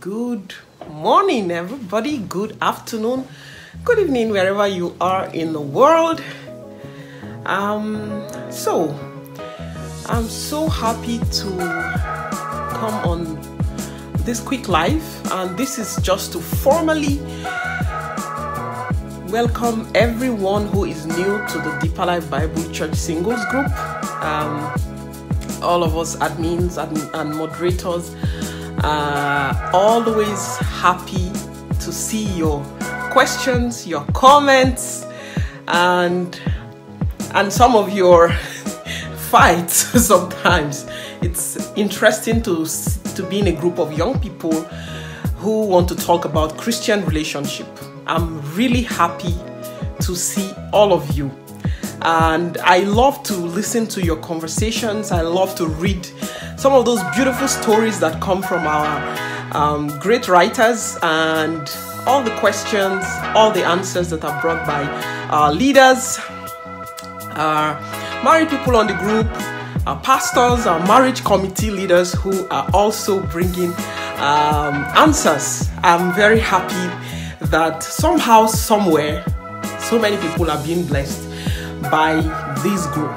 Good morning, everybody. Good afternoon. Good evening, wherever you are in the world. Um, so, I'm so happy to come on this quick live, and this is just to formally welcome everyone who is new to the Deeper Life Bible Church Singles Group. Um, all of us admins and, and moderators are always happy to see your questions, your comments, and and some of your fights. Sometimes it's interesting to to be in a group of young people who want to talk about Christian relationship. I'm really happy to see all of you. And I love to listen to your conversations. I love to read some of those beautiful stories that come from our um, great writers and all the questions, all the answers that are brought by our leaders, our married people on the group, our pastors, our marriage committee leaders who are also bringing um, answers. I'm very happy that somehow, somewhere, so many people are being blessed by this group.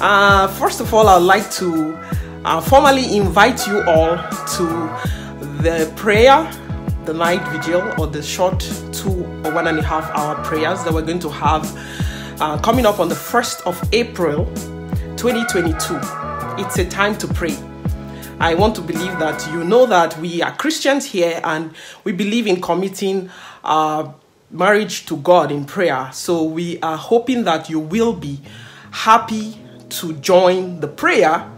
Uh, first of all, I'd like to uh, formally invite you all to the prayer, the night vigil, or the short two or one and a half hour prayers that we're going to have uh, coming up on the 1st of April 2022. It's a time to pray. I want to believe that you know that we are Christians here and we believe in committing uh, marriage to God in prayer. So we are hoping that you will be happy to join the prayer,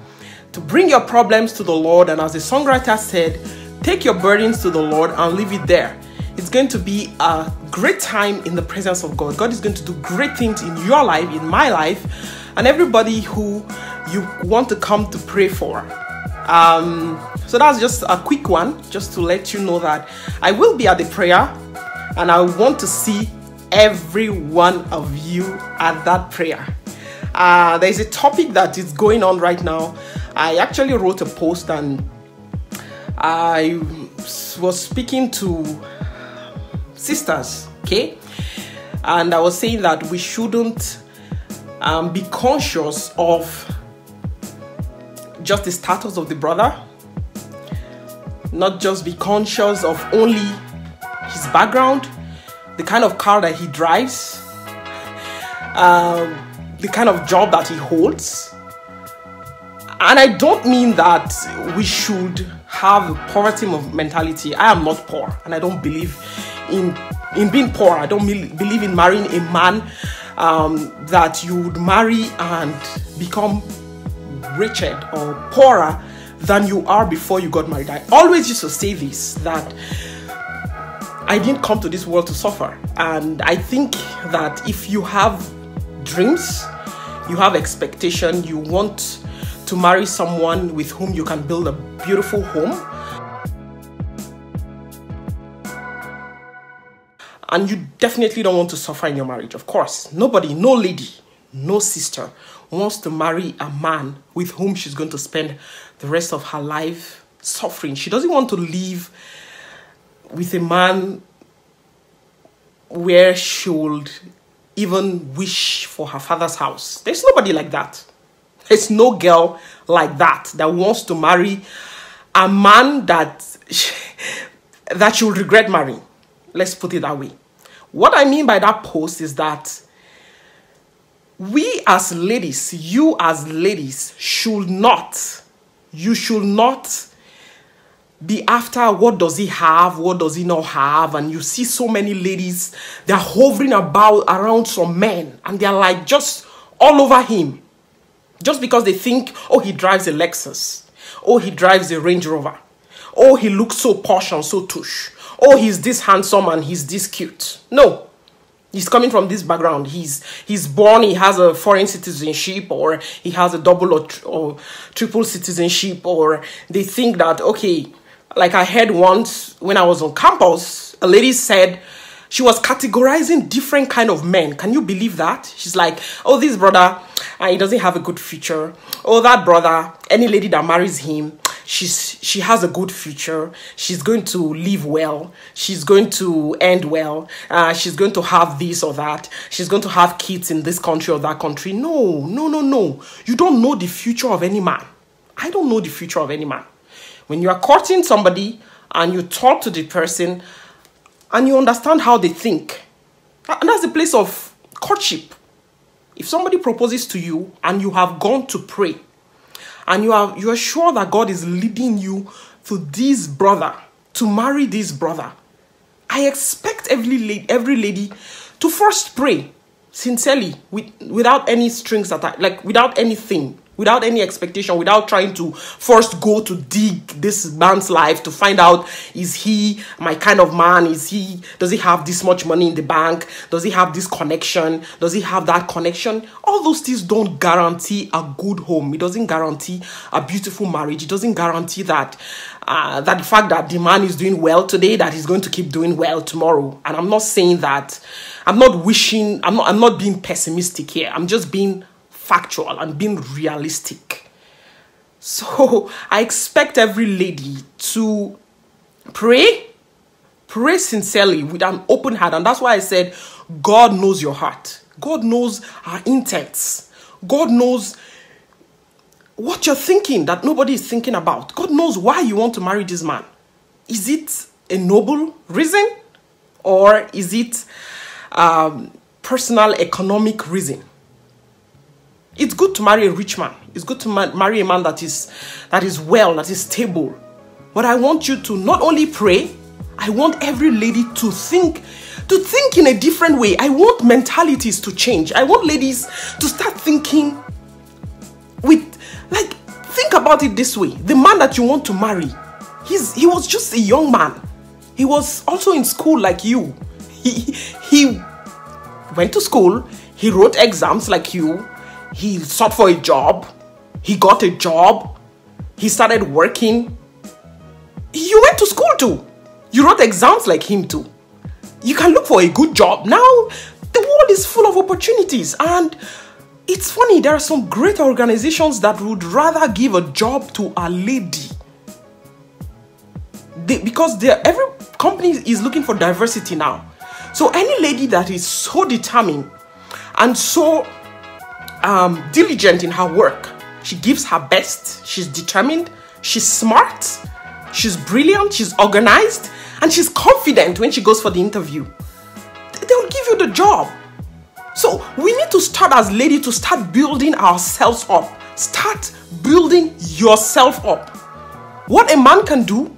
to bring your problems to the Lord. And as the songwriter said, take your burdens to the Lord and leave it there. It's going to be a great time in the presence of God. God is going to do great things in your life, in my life, and everybody who you want to come to pray for. Um, so that's just a quick one, just to let you know that I will be at the prayer and I want to see every one of you at that prayer. Uh, there's a topic that is going on right now. I actually wrote a post and I was speaking to sisters, okay? And I was saying that we shouldn't um, be conscious of just the status of the brother, not just be conscious of only his background, the kind of car that he drives, um, the kind of job that he holds. And I don't mean that we should have a poverty mentality. I am not poor, and I don't believe in in being poor. I don't believe in marrying a man um, that you would marry and become wretched or poorer than you are before you got married. I always used to say this that I didn't come to this world to suffer. And I think that if you have dreams, you have expectation, you want to marry someone with whom you can build a beautiful home, and you definitely don't want to suffer in your marriage. Of course, nobody, no lady, no sister wants to marry a man with whom she's going to spend the rest of her life suffering. She doesn't want to live with a man where she would even wish for her father's house. There's nobody like that. There's no girl like that that wants to marry a man that that she will regret marrying. Let's put it that way. What I mean by that post is that we as ladies, you as ladies, should not, you should not be after what does he have, what does he not have, and you see so many ladies, they're hovering about around some men and they're like just all over him. Just because they think, oh, he drives a Lexus, oh, he drives a Range Rover, oh, he looks so posh and so tush, oh, he's this handsome and he's this cute. No, he's coming from this background. He's he's born he has a foreign citizenship or he has a double or, or triple citizenship or they think that okay like i heard once when i was on campus a lady said she was categorizing different kind of men. Can you believe that? She's like oh this brother uh, he doesn't have a good future. Oh that brother any lady that marries him she's she has a good future. She's going to live well. She's going to end well. Uh, she's going to have this or that. She's going to have kids in this country or that country. No no no no. You don't know the future of any man. I don't know the future of any man. When you are courting somebody and you talk to the person and you understand how they think. And that's the place of courtship. If somebody proposes to you and you have gone to pray and you are you are sure that God is leading you to this brother to marry this brother, I expect every lady, every lady to first pray sincerely with, without any strings attached, like without anything without any expectation, without trying to first go to dig this man's life to find out is he my kind of man? Is he does he have this much money in the bank? Does he have this connection? Does he have that connection? All those things don't guarantee a good home. It doesn't guarantee a beautiful marriage. It doesn't guarantee that uh, that the fact that the man is doing well today that he's going to keep doing well tomorrow. And I'm not saying that. I'm not wishing. I'm not. I'm not being pessimistic here. I'm just being factual and being realistic. So I expect every lady to pray, pray sincerely with an open heart. And that's why I said, God knows your heart, God knows our intents, God knows what you're thinking that nobody is thinking about. God knows why you want to marry this man. Is it a noble reason or is it um, personal economic reason? It's good to marry a rich man. It's good to ma- marry a man that is that is well, that is stable. But I want you to not only pray, I want every lady to think to think in a different way. I want mentalities to change. I want ladies to start thinking with like think about it this way. The man that you want to marry, he's he was just a young man. He was also in school like you. He he went to school, he wrote exams like you, he sought for a job, he got a job, he started working. You went to school too. You wrote exams like him too. You can look for a good job. Now, the world is full of opportunities, and it's funny, there are some great organizations that would rather give a job to a lady. They, because every company is looking for diversity now. So, any lady that is so determined and so um, diligent in her work. She gives her best. She's determined. She's smart. She's brilliant. She's organized. And she's confident when she goes for the interview. They'll give you the job. So we need to start as lady to start building ourselves up. Start building yourself up. What a man can do,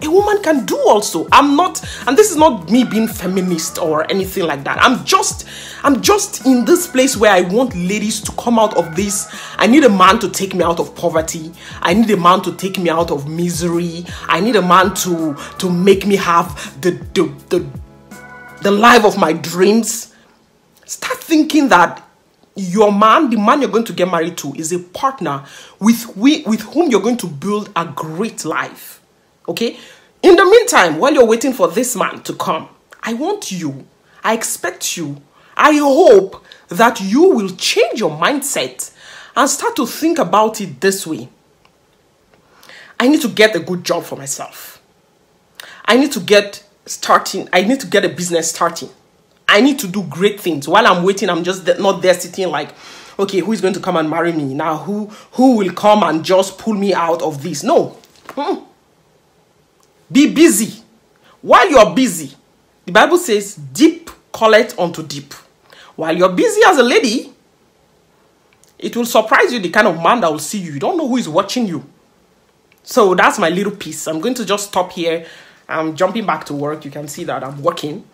a woman can do also. I'm not and this is not me being feminist or anything like that. I'm just i'm just in this place where i want ladies to come out of this. I need a man to take me out of poverty. I need a man to take me out of misery. I need a man to to make me have the the the, the life of my dreams. Start thinking that your man, the man you're going to get married to, is a partner with, we, with whom you're going to build a great life. Okay? In the meantime, while you're waiting for this man to come, I want you, I expect you, I hope that you will change your mindset and start to think about it this way. I need to get a good job for myself. I need to get starting, I need to get a business starting. I need to do great things. While I'm waiting, I'm just not there sitting like, okay, who is going to come and marry me? Now, who who will come and just pull me out of this? No. Mm-mm. Be busy. While you're busy, the Bible says, deep calleth unto deep. While you're busy as a lady, it will surprise you the kind of man that will see you. You don't know who is watching you. So that's my little piece. I'm going to just stop here. I'm jumping back to work. You can see that I'm working.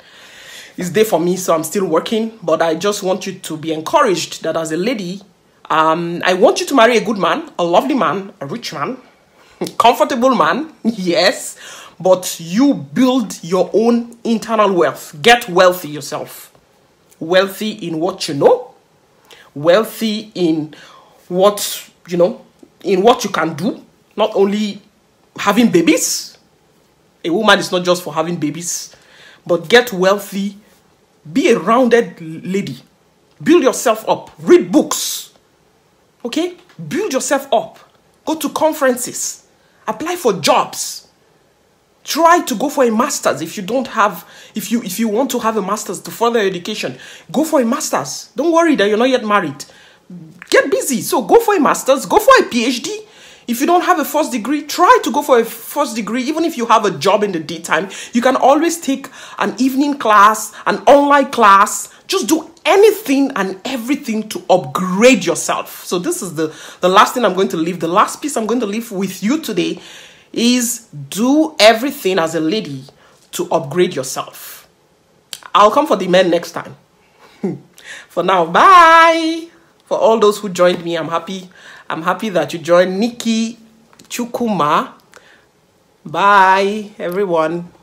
It's day for me, so I'm still working. But I just want you to be encouraged that as a lady, um, I want you to marry a good man, a lovely man, a rich man, comfortable man, yes, but you build your own internal wealth. Get wealthy yourself. Wealthy in what you know, wealthy in what, you know, in what you can do, not only having babies. A woman is not just for having babies, but get wealthy, be a rounded lady, build yourself up, read books. Okay? Build yourself up. Go to conferences apply for jobs try to go for a master's if you don't have if you if you want to have a master's to further education. Go for a master's. Don't worry that you're not yet married. Get busy. So go for a master's. Go for a phd if you don't have a first degree try to go for a first degree. Even if you have a job in the daytime you can always take an evening class an online class. Just do anything and everything to upgrade yourself. So this is the the last thing i'm going to leave the last piece i'm going to leave with you today is do everything as a lady to upgrade yourself. I'll come for the men next time. for now, bye. For all those who joined me, I'm happy. I'm happy that you joined Nikki Chukuma. Bye, everyone.